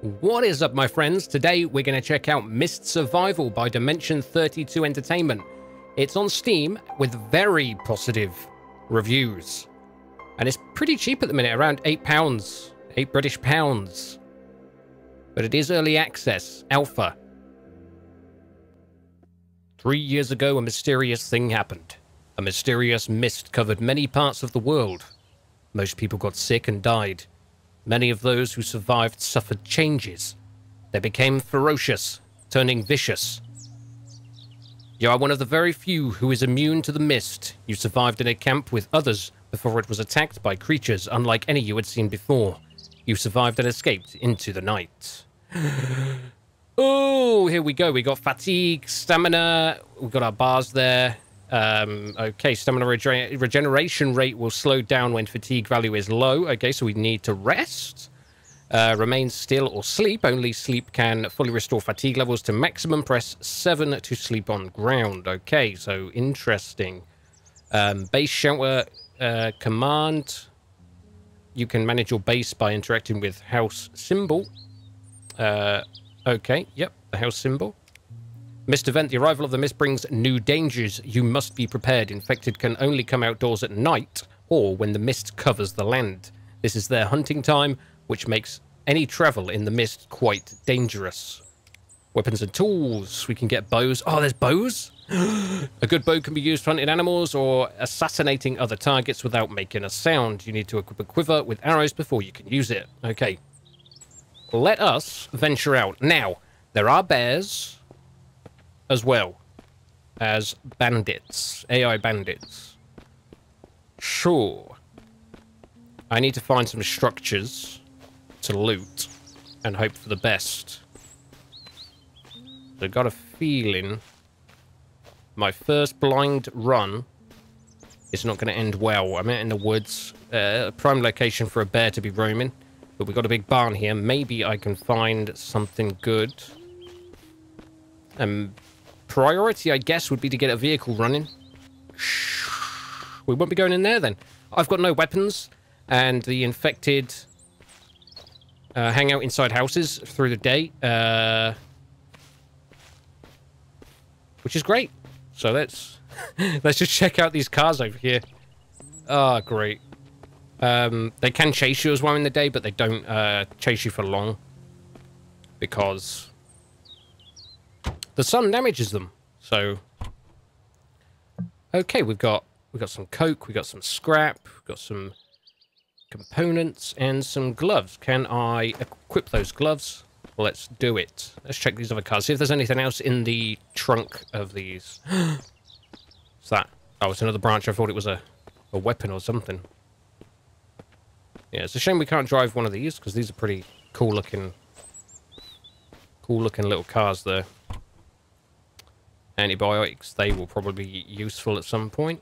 What is up, my friends? Today we're going to check out Mist Survival by Dimension 32 Entertainment. It's on Steam with very positive reviews. And it's pretty cheap at the minute, around £8, 8 British pounds. But it is early access, alpha. Three years ago, a mysterious thing happened. A mysterious mist covered many parts of the world. Most people got sick and died. Many of those who survived suffered changes. They became ferocious, turning vicious. You are one of the very few who is immune to the mist. You survived in a camp with others before it was attacked by creatures unlike any you had seen before. You survived and escaped into the night. oh, here we go. We got fatigue, stamina. We've got our bars there. Um, okay, stamina rege regeneration rate will slow down when fatigue value is low. Okay, so we need to rest. Uh, remain still or sleep. Only sleep can fully restore fatigue levels to maximum. Press 7 to sleep on ground. Okay, so interesting. Um, base shelter uh, command. You can manage your base by interacting with house symbol. Uh, okay, yep, the house symbol. Mist event, the arrival of the mist brings new dangers. You must be prepared. Infected can only come outdoors at night or when the mist covers the land. This is their hunting time, which makes any travel in the mist quite dangerous. Weapons and tools. We can get bows. Oh, there's bows? a good bow can be used for hunting animals or assassinating other targets without making a sound. You need to equip a quiver with arrows before you can use it. Okay. Let us venture out. Now, there are bears as well as bandits, AI bandits. Sure. I need to find some structures to loot and hope for the best. I got a feeling my first blind run is not going to end well. I'm out in the woods, uh, prime location for a bear to be roaming. But we've got a big barn here. Maybe I can find something good. Um, priority, I guess, would be to get a vehicle running. We won't be going in there then. I've got no weapons, and the infected uh, hang out inside houses through the day, uh, which is great. So let's let's just check out these cars over here. Ah, oh, great. Um, they can chase you as well in the day, but they don't uh, chase you for long because the sun damages them. So, okay, we've got we've got some coke, we've got some scrap, we've got some components and some gloves. Can I equip those gloves? Let's do it. Let's check these other cars. See if there's anything else in the trunk of these. What's that? Oh, it's another branch. I thought it was a, a weapon or something. Yeah, it's a shame we can't drive one of these because these are pretty cool looking, cool looking little cars there antibiotics, they will probably be useful at some point.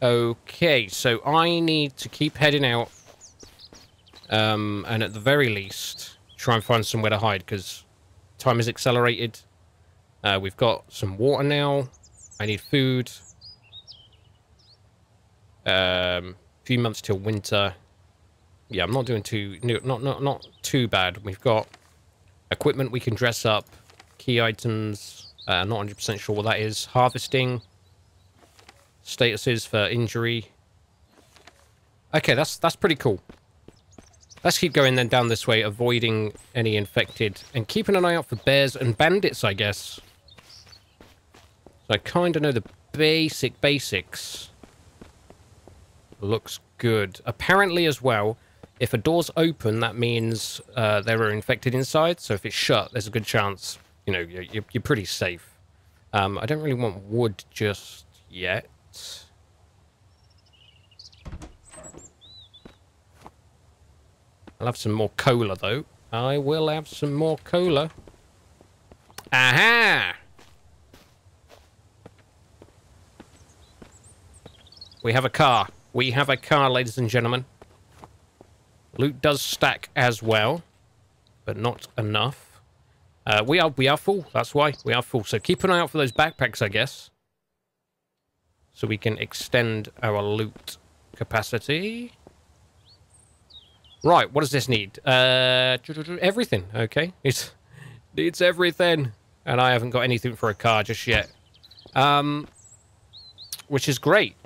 Okay, so I need to keep heading out. Um, and at the very least, try and find somewhere to hide, because time is accelerated. Uh, we've got some water now. I need food. Um, few months till winter. Yeah, I'm not doing too... Not, not, not too bad. We've got Equipment we can dress up. Key items. Uh, not 100% sure what that is. Harvesting. Statuses for injury. Okay, that's that's pretty cool. Let's keep going then down this way, avoiding any infected. And keeping an eye out for bears and bandits, I guess. So I kind of know the basic basics. Looks good. Apparently as well, if a door's open, that means uh, there are infected inside. So if it's shut, there's a good chance, you know, you're, you're pretty safe. Um, I don't really want wood just yet. I'll have some more cola, though. I will have some more cola. Aha! We have a car. We have a car, ladies and gentlemen. Loot does stack as well, but not enough. Uh, we are we are full. That's why we are full. So keep an eye out for those backpacks, I guess, so we can extend our loot capacity. Right, what does this need? Uh, everything. Okay, it's needs everything, and I haven't got anything for a car just yet. Um, which is great.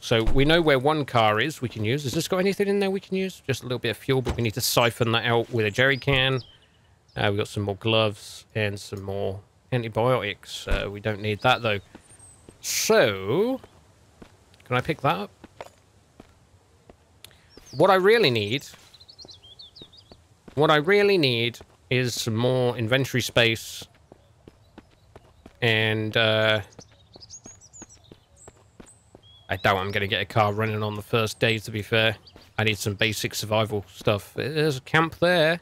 So we know where one car is we can use. Has this got anything in there we can use? Just a little bit of fuel, but we need to siphon that out with a jerry can. Uh, we've got some more gloves and some more antibiotics. Uh, we don't need that, though. So, can I pick that up? What I really need... What I really need is some more inventory space and uh, I doubt I'm going to get a car running on the first day, to be fair. I need some basic survival stuff. There's a camp there.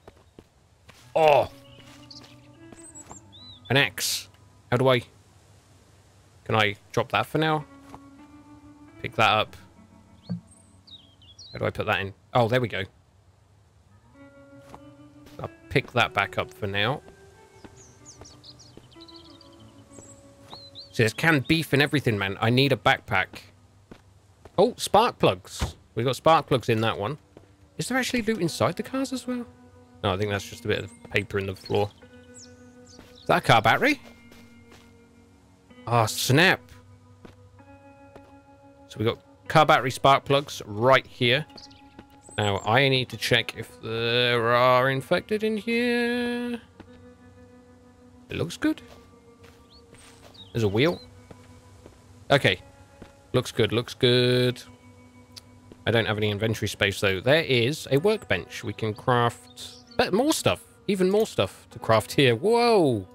Oh! An axe. How do I... Can I drop that for now? Pick that up. How do I put that in? Oh, there we go. I'll pick that back up for now. See, there's canned beef and everything, man. I need a backpack. Oh, spark plugs. We got spark plugs in that one. Is there actually loot inside the cars as well? No, I think that's just a bit of paper in the floor. Is that a car battery? Oh, snap. So we got car battery spark plugs right here. Now, I need to check if there are infected in here. It looks good. There's a wheel. Okay, Looks good, looks good. I don't have any inventory space, though. There is a workbench. We can craft... More stuff. Even more stuff to craft here. Whoa!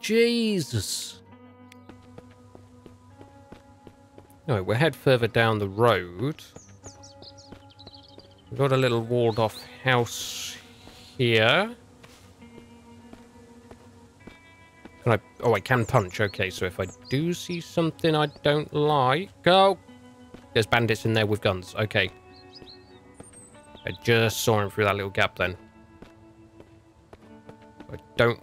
Jesus! No, we'll head further down the road. We've got a little walled-off house here. Can I... Oh, I can punch. Okay, so if I do see something I don't like... Oh! There's bandits in there with guns. Okay. I just saw him through that little gap then. I don't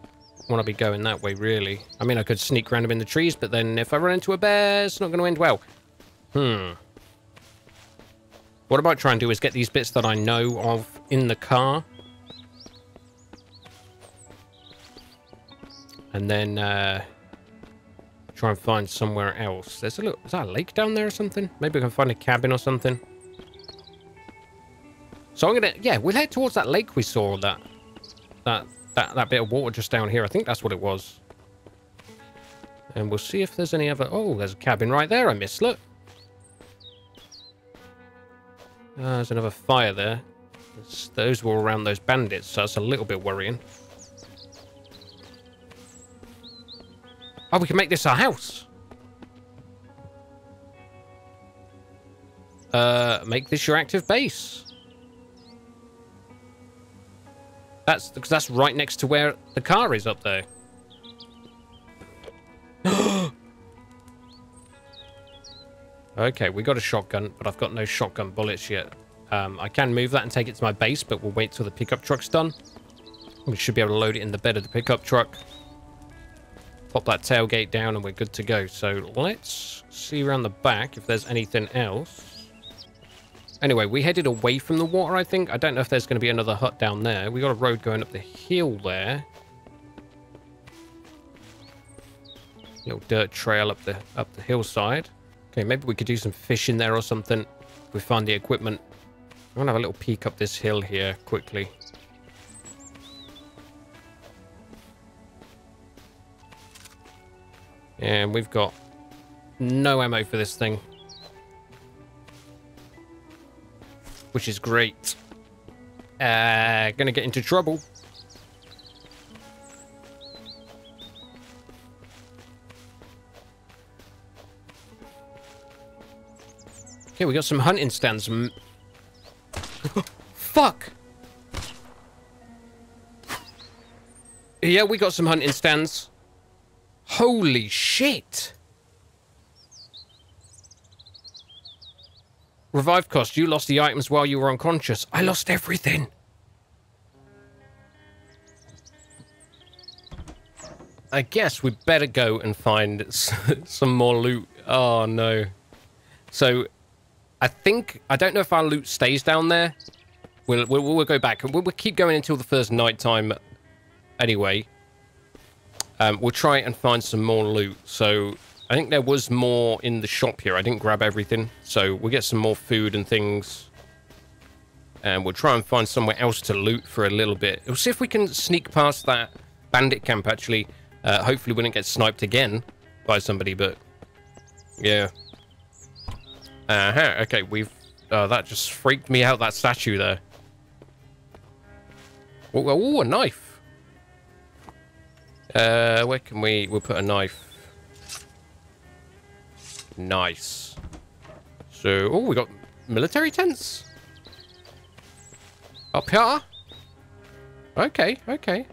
want to be going that way, really. I mean, I could sneak around him in the trees, but then if I run into a bear, it's not going to end well. Hmm. What I might try and do is get these bits that I know of in the car And then uh, try and find somewhere else. There's a little... Is that a lake down there or something? Maybe we can find a cabin or something. So I'm gonna... Yeah, we'll head towards that lake we saw. That, that, that, that bit of water just down here. I think that's what it was. And we'll see if there's any other... Oh, there's a cabin right there I missed. Look. Uh, there's another fire there. those were around those bandits, so that's a little bit worrying. Oh, we can make this our house. Uh, make this your active base. That's because that's right next to where the car is up there. okay, we got a shotgun, but I've got no shotgun bullets yet. Um, I can move that and take it to my base, but we'll wait till the pickup truck's done. We should be able to load it in the bed of the pickup truck. Pop that tailgate down and we're good to go. So let's see around the back if there's anything else. Anyway, we headed away from the water, I think. I don't know if there's going to be another hut down there. We got a road going up the hill there. Little dirt trail up the up the hillside. Okay, maybe we could do some fishing there or something. If we find the equipment. I'm going to have a little peek up this hill here quickly. And we've got no ammo for this thing. Which is great. Uh, gonna get into trouble. Okay, we got some hunting stands. Fuck! Yeah, we got some hunting stands. Holy shit! Revive cost. You lost the items while you were unconscious. I lost everything. I guess we'd better go and find some more loot. Oh, no. So, I think... I don't know if our loot stays down there. We'll, we'll, we'll go back. We'll, we'll keep going until the first night time anyway. Um, we'll try and find some more loot. So I think there was more in the shop here. I didn't grab everything. So we'll get some more food and things. And we'll try and find somewhere else to loot for a little bit. We'll see if we can sneak past that bandit camp, actually. Uh, hopefully we don't get sniped again by somebody, but... Yeah. Uh-huh. Okay, we've... Uh, that just freaked me out, that statue there. Oh, oh a knife. Uh, where can we... We'll put a knife. Nice. So, oh, we got military tents. Up here? Okay, okay.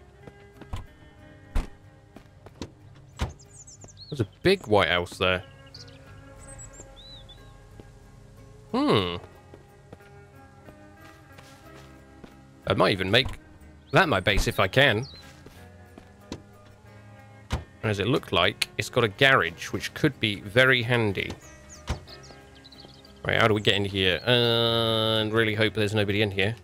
There's a big white house there. Hmm. I might even make that my base if I can. As it looked like, it's got a garage, which could be very handy. Right, how do we get in here? And really hope there's nobody in here.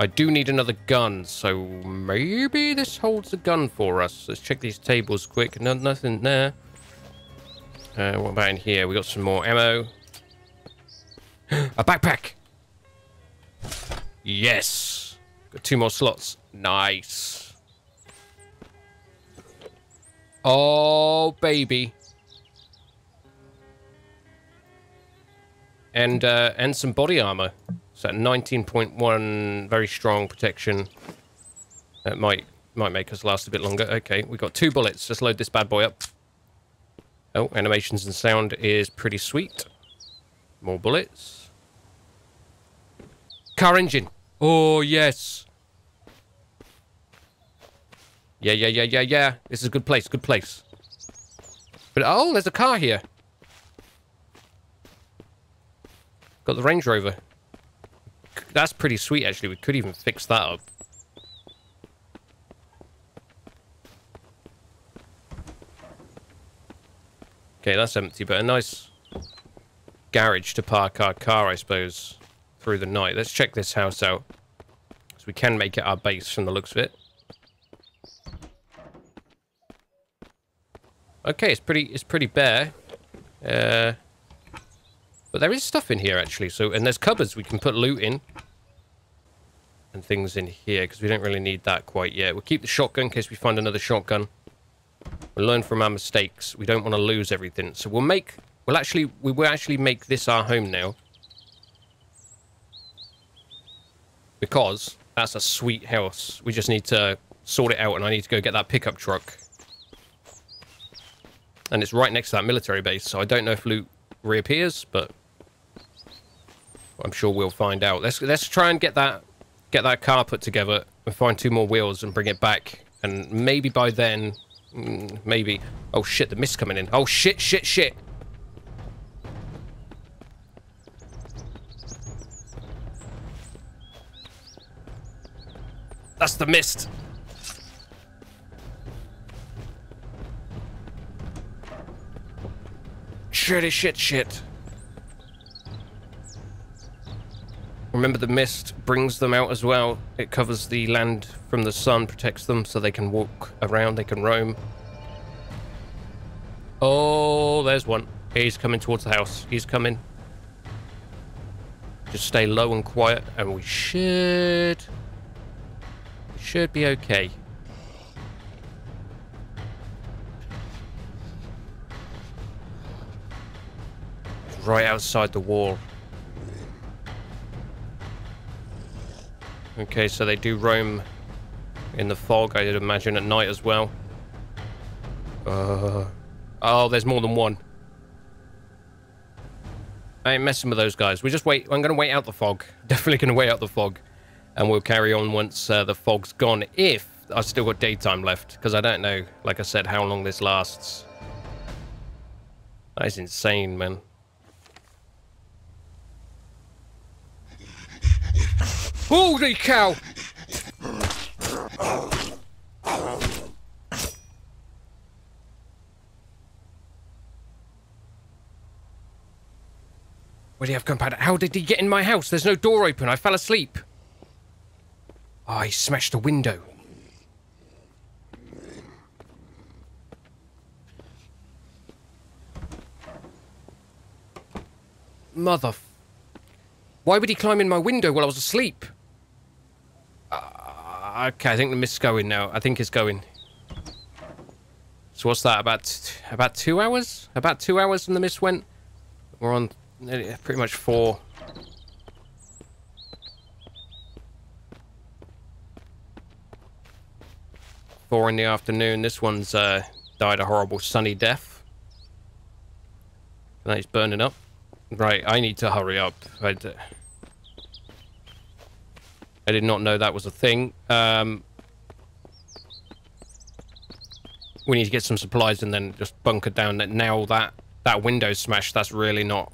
I do need another gun, so maybe this holds a gun for us. Let's check these tables quick. No, nothing there. Uh, what about in here? We got some more ammo. a backpack! Yes! Got two more slots. Nice. Oh, baby. And, uh, and some body armor. So 19.1, very strong protection. That might might make us last a bit longer. Okay, we got two bullets. Let's load this bad boy up. Oh, animations and sound is pretty sweet. More bullets. Car engine. Oh, yes. Yeah, yeah, yeah, yeah, yeah. This is a good place, good place. But, oh, there's a car here. Got the Range Rover. That's pretty sweet, actually. We could even fix that up. Okay, that's empty, but a nice garage to park our car, I suppose, through the night. Let's check this house out. So we can make it our base from the looks of it. Okay, it's pretty it's pretty bare. Uh, but there is stuff in here, actually. So, And there's cupboards we can put loot in. And things in here, because we don't really need that quite yet. We'll keep the shotgun in case we find another shotgun. We'll learn from our mistakes. We don't want to lose everything. So we'll make... We'll actually... We will actually make this our home now. Because that's a sweet house. We just need to sort it out and I need to go get that pickup truck. And it's right next to that military base, so I don't know if loot reappears, but I'm sure we'll find out. Let's let's try and get that get that car put together and find two more wheels and bring it back. And maybe by then Mm, maybe. Oh shit, the mist coming in. Oh shit, shit, shit. That's the mist. Shitty shit shit. Remember the mist brings them out as well. It covers the land from the sun, protects them so they can walk around, they can roam. Oh, there's one. He's coming towards the house. He's coming. Just stay low and quiet and we should... Should be okay. Right outside the wall. Okay, so they do roam in the fog, I'd imagine, at night as well. Uh, oh, there's more than one. I ain't messing with those guys. We just wait. I'm going to wait out the fog. Definitely going to wait out the fog. And we'll carry on once uh, the fog's gone. If I've still got daytime left. Because I don't know, like I said, how long this lasts. That is insane, man. Holy cow! Where do you have gunpowder? How did he get in my house? There's no door open. I fell asleep. Oh, he smashed a window. Mother... Why would he climb in my window while I was asleep? Okay, I think the mist's going now. I think it's going. So what's that? About about two hours? About two hours and the mist went. We're on pretty much four. Four in the afternoon. This one's uh, died a horrible sunny death. And he's burning up. Right, I need to hurry up. I, I did not know that was a thing. Um, we need to get some supplies and then just bunker down. That Now that that window smashed, that's really not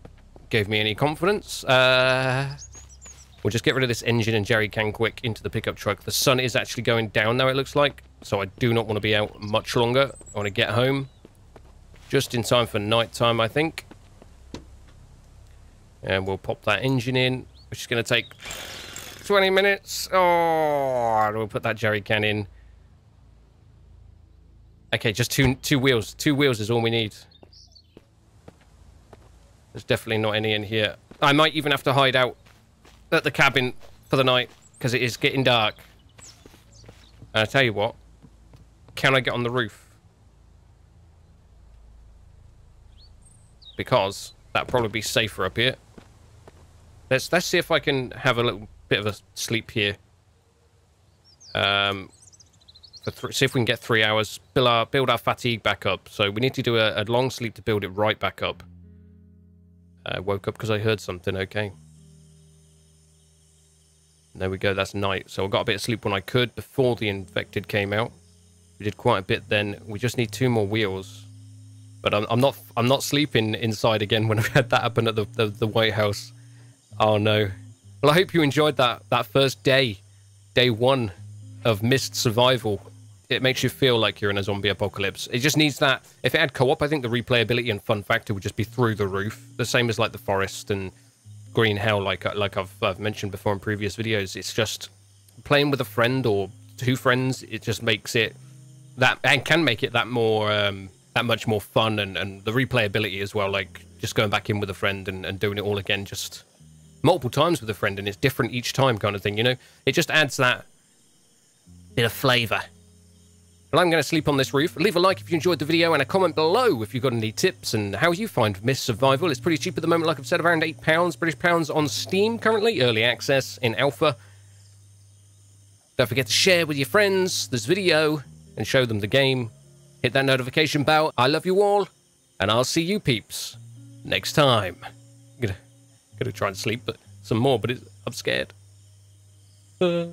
gave me any confidence. Uh, we'll just get rid of this engine and jerry can quick into the pickup truck. The sun is actually going down now, it looks like. So I do not want to be out much longer. I want to get home just in time for night time, I think. And we'll pop that engine in, which is going to take 20 minutes. Oh, we'll put that jerry can in. Okay, just two two wheels. Two wheels is all we need. There's definitely not any in here. I might even have to hide out at the cabin for the night because it is getting dark. And I tell you what, can I get on the roof? Because that'd probably be safer up here. Let's let's see if I can have a little bit of a sleep here. Um, see if we can get three hours. Build our build our fatigue back up. So we need to do a, a long sleep to build it right back up. I woke up because I heard something. Okay. There we go. That's night. So I got a bit of sleep when I could before the infected came out. We did quite a bit then. We just need two more wheels. But I'm, I'm not. I'm not sleeping inside again when I've had that happen at the, the the White House. Oh no. Well, I hope you enjoyed that that first day, day one of Mist survival. It makes you feel like you're in a zombie apocalypse. It just needs that. If it had co-op, I think the replayability and fun factor would just be through the roof. The same as like the forest and Green Hell, like like I've, I've mentioned before in previous videos. It's just playing with a friend or two friends. It just makes it that and can make it that more um, that much more fun and and the replayability as well. Like just going back in with a friend and, and doing it all again, just multiple times with a friend, and it's different each time, kind of thing. You know, it just adds that bit of flavour. Well, I'm going to sleep on this roof. Leave a like if you enjoyed the video and a comment below if you've got any tips and how you find Mist Survival. It's pretty cheap at the moment, like I've said, around £8 British pounds on Steam currently, early access in alpha. Don't forget to share with your friends this video and show them the game. Hit that notification bell. I love you all, and I'll see you peeps next time. Gonna, try and sleep but some more, but I'm scared. Uh.